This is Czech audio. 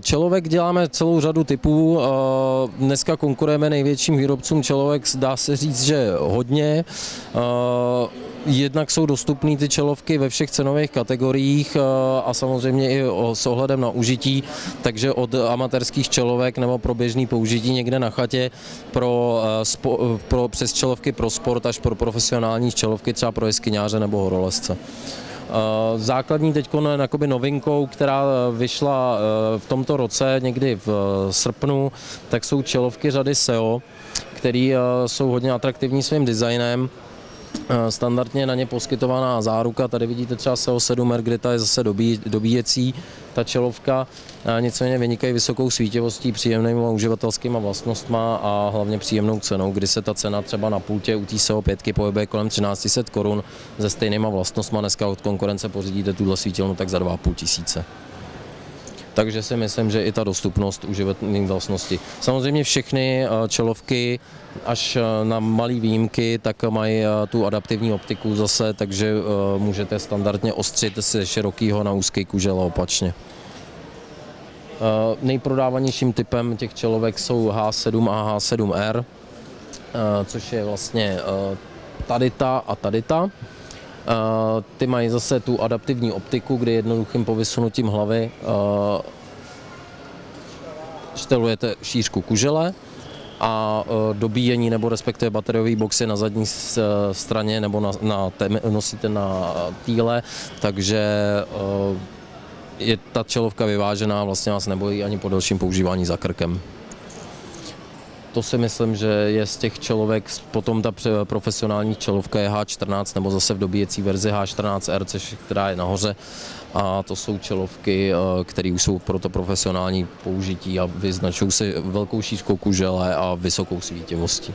Čelovek děláme celou řadu typů. Eh, Dneska konkurujeme největším výrobcům čelovek, dá se říct, že hodně. Eh, Jednak jsou dostupné ty čelovky ve všech cenových kategoriích eh, a samozřejmě i s ohledem na užití, takže od amatérských čelovek nebo pro běžný použití někde na chatě pro, pro přes čelovky pro sport až pro profesionální čelovky třeba pro jeskyňáře nebo horolezce. Eh, Základní teď novinkou, která eh, vyšla eh, v tomto roce někdy v srpnu, tak jsou čelovky řady SEO, které jsou hodně atraktivní svým designem. Eh, Standardně na ně poskytovaná záruka, tady vidíte třeba SEO 7R, kde ta je zase dobí, dobíjecí, ta čelovka, nicméně vynikají vysokou svítivostí, příjemnými uživatelskými vlastnostma a hlavně příjemnou cenou, kdy se ta cena třeba na pultě u té SEO 5 pohybuje kolem 1300 korun se stejnýma vlastnostma, dneska od konkurence pořídíte tuhle svítilnu tak za 2,5 tisíce. Takže si myslím, že i ta dostupnost uživatelných vlastností. Samozřejmě všechny eh, čelovky, až eh, na malé výjimky, tak mají eh, tu adaptivní optiku zase, takže můžete standardně ostřit ze širokého na úzký kužel a opačně. Nejprodávanějším typem těch čelovek jsou H7 a H7R, eh, což je vlastně tady ta a tady ta. Eh, Ty mají zase tu adaptivní optiku, kdy jednoduchým povysunutím hlavy eh, štelujete šířku kužele a eh, dobíjení nebo respektive bateriový box je na zadní straně nebo na, na tém, nosíte na týle, takže je ta čelovka vyvážená, vlastně vás nebojí ani po delším používání za krkem. To si myslím, že je z těch čelovek, potom ta profesionální čelovka je H14 nebo zase v dobíjecí verzi H14R, což, která je nahoře. A to jsou čelovky, eh, které už jsou pro to profesionální použití a vyznačují se velkou šířkou kužele a vysokou svítivostí.